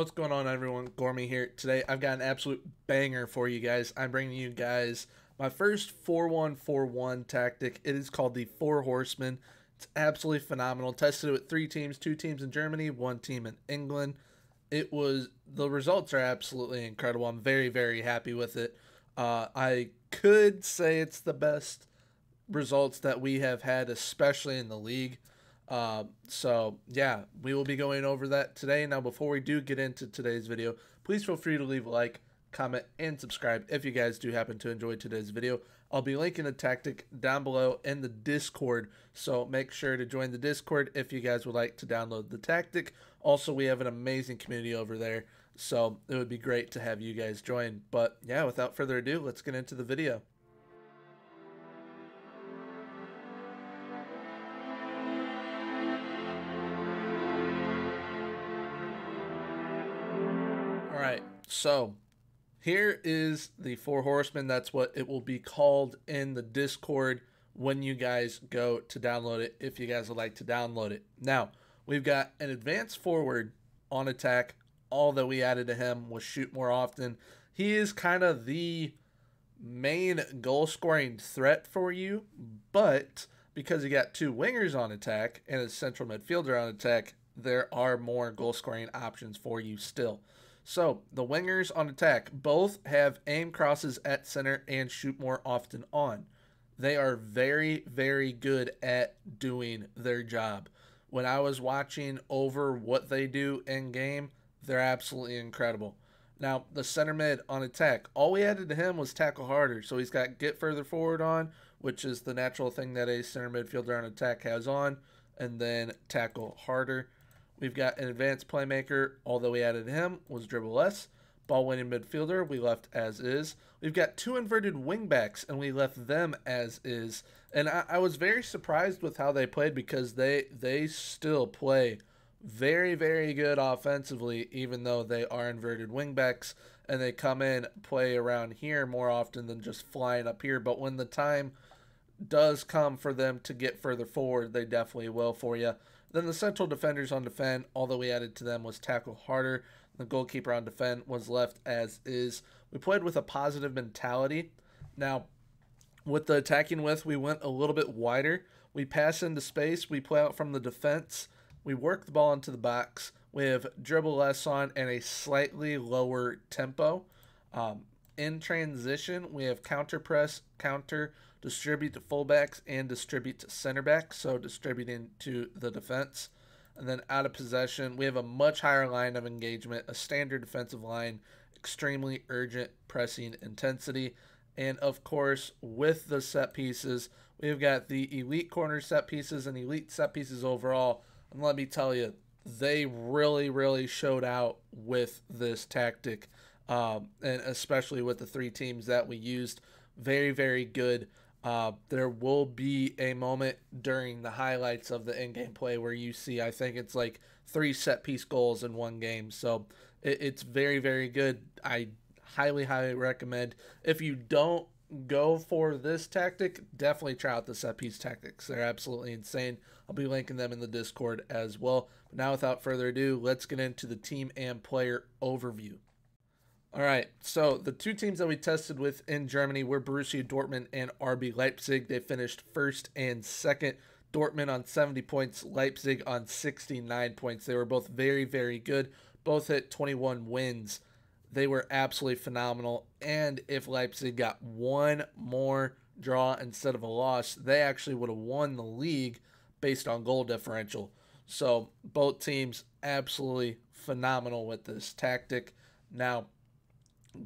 What's going on, everyone? Gormy here. Today, I've got an absolute banger for you guys. I'm bringing you guys my first 4-1-4-1 tactic. It is called the Four Horsemen. It's absolutely phenomenal. Tested it with three teams, two teams in Germany, one team in England. It was the results are absolutely incredible. I'm very, very happy with it. Uh, I could say it's the best results that we have had, especially in the league. Uh, so yeah, we will be going over that today. Now, before we do get into today's video, please feel free to leave a like, comment, and subscribe if you guys do happen to enjoy today's video. I'll be linking the tactic down below in the Discord, so make sure to join the Discord if you guys would like to download the tactic. Also, we have an amazing community over there, so it would be great to have you guys join. But yeah, without further ado, let's get into the video. Right, so here is the Four Horsemen. That's what it will be called in the Discord when you guys go to download it, if you guys would like to download it. Now, we've got an advanced forward on attack. All that we added to him was shoot more often. He is kind of the main goal scoring threat for you, but because you got two wingers on attack and a central midfielder on attack, there are more goal scoring options for you still. So the wingers on attack both have aim crosses at center and shoot more often on. They are very, very good at doing their job. When I was watching over what they do in game, they're absolutely incredible. Now, the center mid on attack, all we added to him was tackle harder. So he's got get further forward on, which is the natural thing that a center midfielder on attack has on, and then tackle harder. We've got an advanced playmaker, although we added him, was dribble less. Ball winning midfielder, we left as is. We've got two inverted wingbacks, and we left them as is. And I, I was very surprised with how they played because they they still play very, very good offensively, even though they are inverted wingbacks and they come in, play around here more often than just flying up here. But when the time does come for them to get further forward, they definitely will for you. Then the central defenders on defend, that we added to them, was tackle harder. The goalkeeper on defend was left as is. We played with a positive mentality. Now, with the attacking width, we went a little bit wider. We pass into space. We play out from the defense. We work the ball into the box. We have dribble less on and a slightly lower tempo. Um, in transition, we have counter press, counter, distribute to fullbacks, and distribute to center backs, so distributing to the defense. And then out of possession, we have a much higher line of engagement, a standard defensive line, extremely urgent pressing intensity. And of course, with the set pieces, we've got the elite corner set pieces and elite set pieces overall. And let me tell you, they really, really showed out with this tactic, um, and especially with the three teams that we used. Very, very good. Uh, there will be a moment during the highlights of the in-game play where you see, I think it's like three set piece goals in one game. So it, it's very, very good. I highly, highly recommend. If you don't go for this tactic, definitely try out the set piece tactics. They're absolutely insane. I'll be linking them in the Discord as well. But now, without further ado, let's get into the team and player overview. All right, so the two teams that we tested with in Germany were Borussia Dortmund and RB Leipzig. They finished first and second. Dortmund on 70 points, Leipzig on 69 points. They were both very, very good. Both hit 21 wins. They were absolutely phenomenal. And if Leipzig got one more draw instead of a loss, they actually would have won the league based on goal differential. So both teams absolutely phenomenal with this tactic. Now,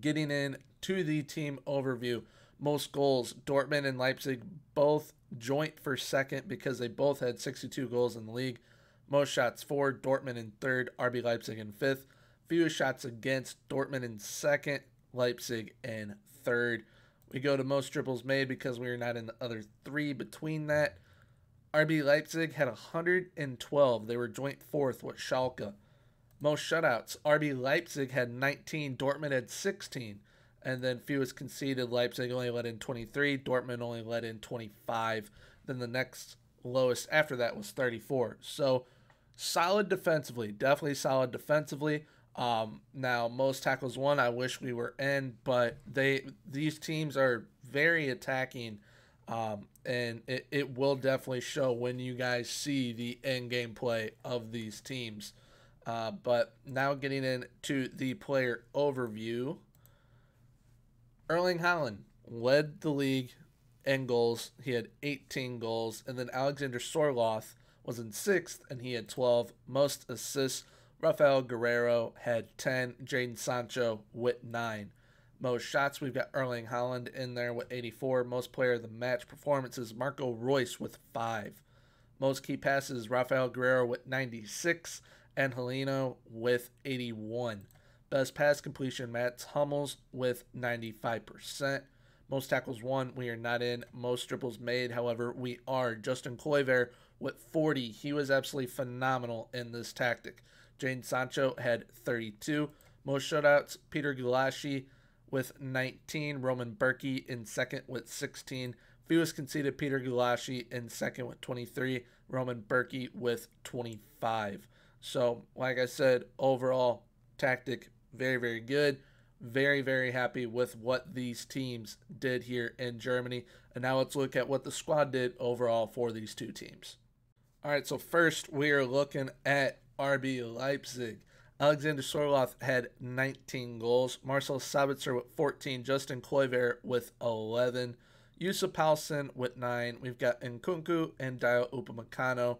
getting in to the team overview. Most goals, Dortmund and Leipzig both joint for second because they both had 62 goals in the league. Most shots for, Dortmund in third, RB Leipzig in fifth. Fewest shots against, Dortmund in second, Leipzig in third. We go to most dribbles made because we are not in the other three between that. RB Leipzig had 112. They were joint fourth with Schalke. Most shutouts. RB Leipzig had 19, Dortmund had 16. And then fewest conceded, Leipzig only let in 23, Dortmund only let in 25. Then the next lowest after that was 34. So solid defensively, definitely solid defensively. Um, now most tackles won. I wish we were in, but they these teams are very attacking, um, and it, it will definitely show when you guys see the end game play of these teams. Uh, but now getting into the player overview, Erling Haaland led the league in goals. He had 18 goals, and then Alexander Sorloth was in sixth, and he had 12 most assists Rafael Guerreiro had 10. Jadon Sancho with 9. Most shots, we've got Erling Haaland in there with 84. Most player of the match performances, Marco Reus with 5. Most key passes, Rafael Guerreiro with 96. And Heleno with 81. Best pass completion, Mats Hummels with 95%. Most tackles won, we are not in. Most triples made, however, we are. Justin Kluivert with 40. He was absolutely phenomenal in this tactic. Jadon Sancho had 32. Most shutouts, Peter Gulácsi with 19. Roman Bürki in second with 16. Fewest conceded, Peter Gulácsi in second with 23. Roman Bürki with 25. So, like I said, overall tactic very, very good. Very, very happy with what these teams did here in Germany. And now let's look at what the squad did overall for these two teams. All right, so first we are looking at RB Leipzig. Alexander Sorloth had 19 goals. Marcel Sabitzer with 14. Justin Kluivert with 11. Yusuf Poulsen with 9. We've got Nkunku and Dayot Upamecano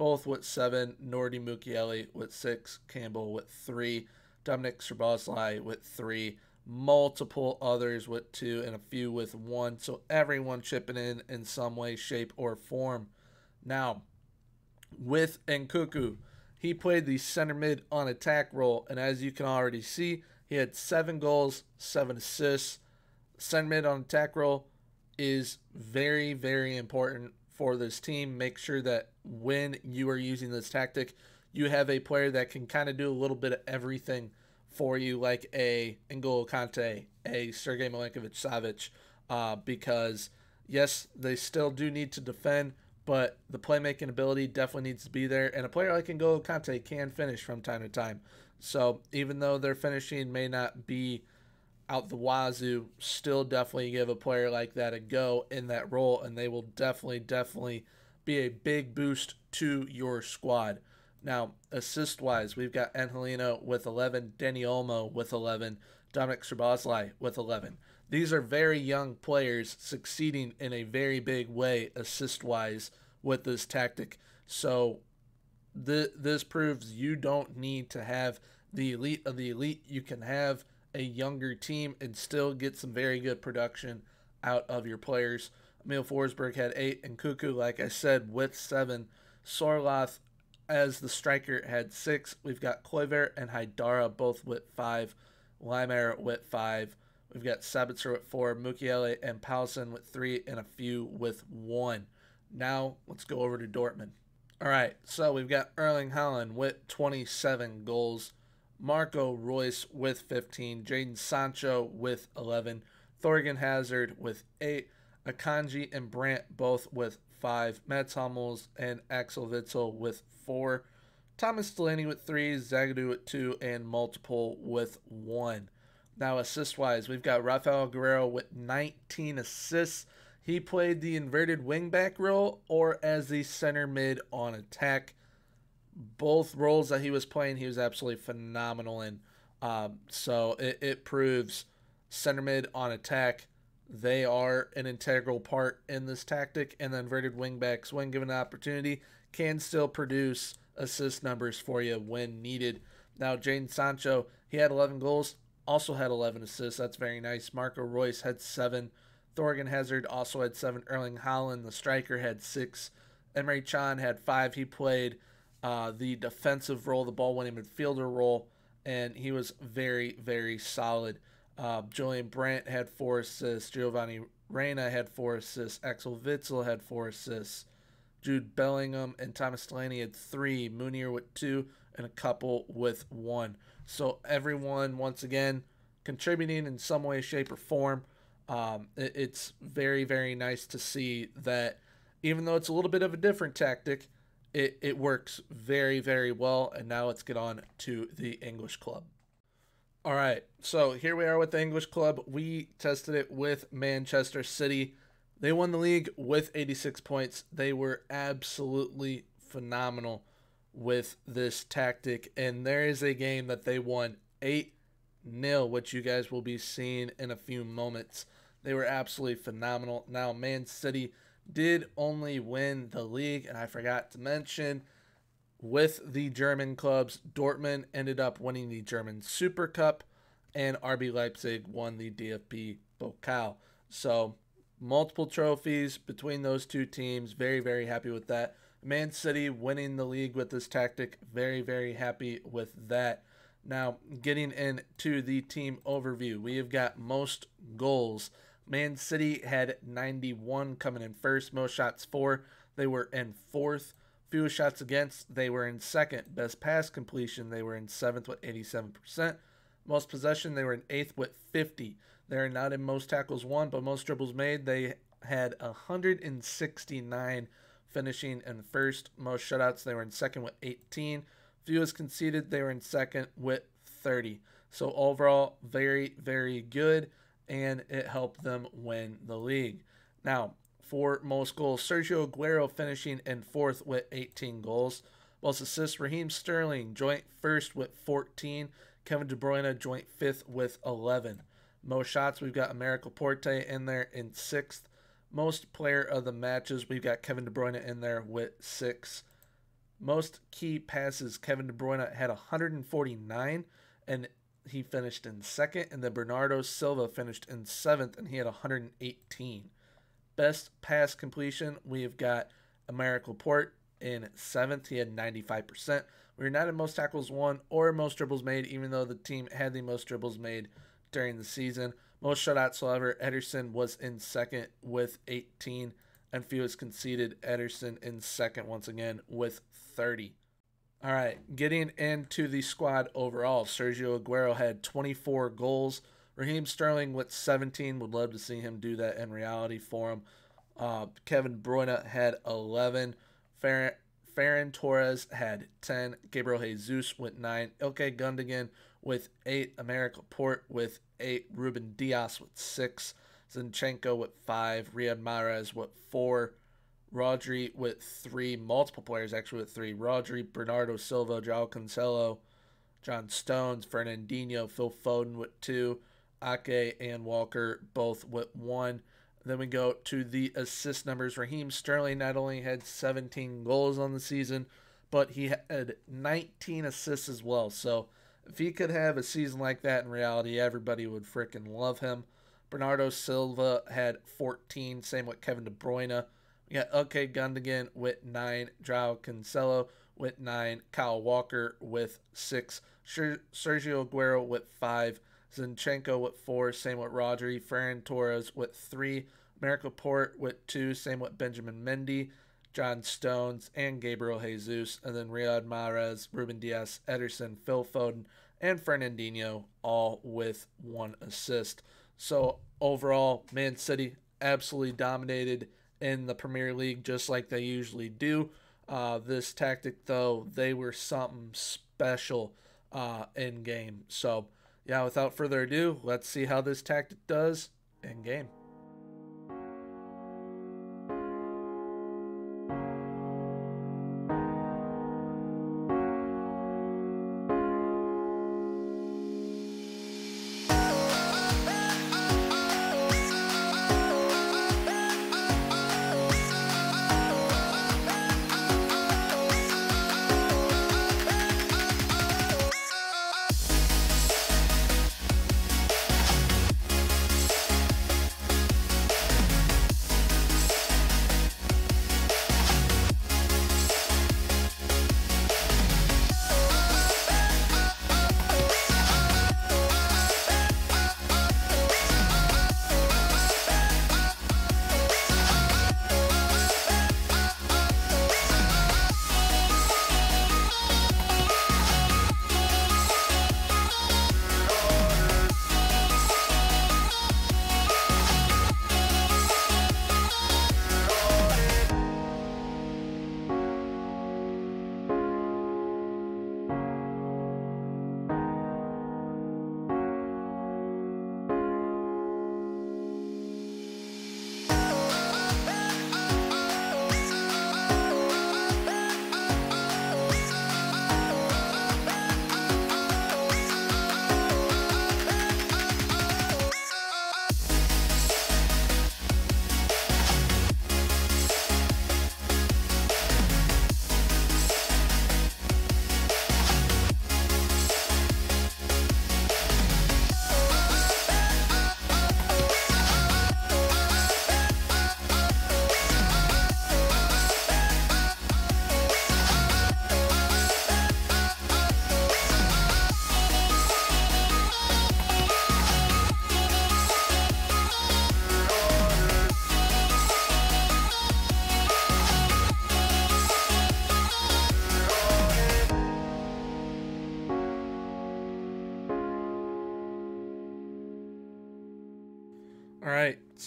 both with 7. Nordi Mukiele with 6. Kampl with 3. Dominic Szoboszlai with 3. Multiple others with 2 and a few with 1. So everyone chipping in in some way, shape, or form. Now, with Nkunku, he played the center mid on attack role, and as you can already see, he had seven goals, seven assists. Center mid on attack role is very, very important for this team. Make sure that when you are using this tactic, you have a player that can kind of do a little bit of everything for you, like a N'Golo Kante, a Sergei Milinkovic Savic, uh, because yes, they still do need to defend, but the playmaking ability definitely needs to be there. And a player like N'Golo Kante can finish from time to time. So even though their finishing may not be out the wazoo, still definitely give a player like that a go in that role, and they will definitely, definitely be a big boost to your squad. Now, assist wise, we've got Angelino with 11, Dani Olmo with 11, Dominic Szoboszlai with 11. These are very young players succeeding in a very big way, assist wise, with this tactic. So, th- this proves you don't need to have the elite of the elite. You can have a younger team and still get some very good production out of your players. Emil Forsberg had eight, and Nkunku, like I said, with seven. Sorloth, as the striker, had six. We've got Kluivert and Haidara both with five. Laimer with five. We've got Sabitzer with four, Mukiele and Poulsen with three, and a few with one. Now let's go over to Dortmund. All right, so we've got Erling Haaland with 27 goals, Marco Reus with 15, Jadon Sancho with 11, Thorgan Hazard with 8, Akanji and Brandt both with 5, Mats Hummels and Axel Witsel with 4, Thomas Delaney with 3, Zagadou with 2, and Multiple with 1. Now, assist wise, we've got Rafael Guerreiro with 19 assists. He played the inverted wingback role or as the center mid on attack. Both roles that he was playing, he was absolutely phenomenal in. Um, so it, it proves center mid on attack. They are an integral part in this tactic, and the inverted wingbacks, when given an opportunity, can still produce assist numbers for you when needed. Now, Jadon Sancho, he had 11 goals also had 11 assists. That's very nice. Marco Reus had seven. Thorgan Hazard also had seven. Erling Haaland, the striker, had six. Emre Can had five. He played uh, the defensive role, the ball winning midfielder role, and he was very, very solid. Uh, Julian Brandt had four assists. Giovanni Reyna had four assists. Axel Witsel had four assists. Jude Bellingham and Thomas Delaney had three. Munir with two, and a couple with one. So everyone, once again, contributing in some way, shape, or form. Um, it, it's very, very nice to see that even though it's a little bit of a different tactic, it, it works very, very well. And now let's get on to the English club. All right, so here we are with the English club. We tested it with Manchester City. They won the league with 86 points. They were absolutely phenomenal with this tactic. And there is a game that they won 8 0, which you guys will be seeing in a few moments. They were absolutely phenomenal. Now, Man City did only win the league, and I forgot to mention with the German clubs, Dortmund ended up winning the German Super Cup, and RB Leipzig won the DFB Pokal. So, multiple trophies between those two teams. Very, very happy with that. Man City winning the league with this tactic. Very, very happy with that. Now, getting into the team overview, we have got most goals. Man City had 91 coming in first, most shots for. They were in fourth. Fewest shots against, they were in second. Best pass completion, they were in seventh with 87%. Most possession, they were in eighth with 50. They're not in most tackles won, but most dribbles made, they had 169 finishing in first. Most shutouts, they were in second with 18. Fewest conceded, they were in second with 30. So overall, very, very good, and it helped them win the league. Now, for most goals, Sergio Aguero finishing in fourth with 18 goals. Most assists, Raheem Sterling joint first with 14. Kevin De Bruyne joint fifth with 11. Most shots, we've got Aymeric Porte in there in sixth. Most player of the matches, we've got Kevin De Bruyne in there with six. Most key passes, Kevin De Bruyne had 149, and he finished in second. And then Bernardo Silva finished in seventh, and he had 118. Best pass completion, we have got Aymeric Laporte in seventh. He had 95%. We were not in most tackles won or most dribbles made, even though the team had the most dribbles made during the season. Most shutouts, however, Ederson was in second with 18, and fewest conceded. Ederson in second once again with 30. All right, getting into the squad overall, Sergio Aguero had 24 goals. Raheem Sterling with 17. Would love to see him do that in reality for him. Uh, Kevin Bruyne had 11. Ferran, Torres had 10. Gabriel Jesus with 9. Ilkay Gundogan with 8. Aymeric Laporte with 8. Ruben Dias with 6. Zinchenko with 5. Riyad Mahrez with 4. Rodri with 3. Multiple players actually with 3. Rodri, Bernardo Silva, Joao Cancelo, John Stones, Fernandinho, Phil Foden with 2. Ake and Walker both with 1. Then we go to the assist numbers. Raheem Sterling not only had 17 goals on the season, but he had 19 assists as well. So if he could have a season like that in reality, everybody would freaking love him. Bernardo Silva had 14. Same with Kevin De Bruyne. We okay, Gundogan with 9. Joao Cancelo with 9. Kyle Walker with 6. Sergio Aguero with 5. Zinchenko with four, same with Rodri. Ferran Torres with three. Aymeric Laporte with two, same with Benjamin Mendy, John Stones, and Gabriel Jesus. And then Riyad Mahrez, Ruben Dias, Ederson, Phil Foden, and Fernandinho, all with one assist. So overall, Man City absolutely dominated in the Premier League just like they usually do. Uh, this tactic, though, they were something special uh, in game. So yeah, without further ado, let's see how this tactic does in game.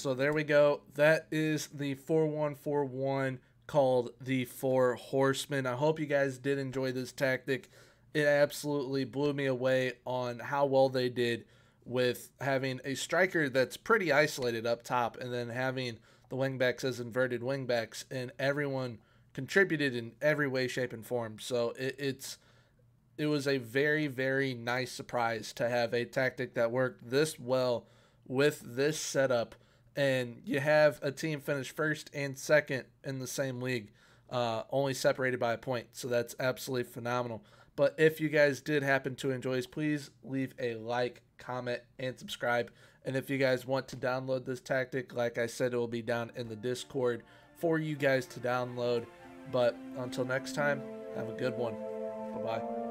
So there we go. That is the 4141 called the Four Horsemen. I hope you guys did enjoy this tactic. It absolutely blew me away on how well they did with having a striker that's pretty isolated up top and then having the wingbacks as inverted wingbacks and everyone contributed in every way shape and form so it, it's it was a very very nice surprise to have a tactic that worked this well with this setup and you have a team finish first and second in the same league uh, only separated by a point so that's absolutely phenomenal but if you guys did happen to enjoy this, please leave a like, comment, and subscribe. And if you guys want to download this tactic, like I said, it will be down in the Discord for you guys to download. But until next time, have a good one. Bye bye.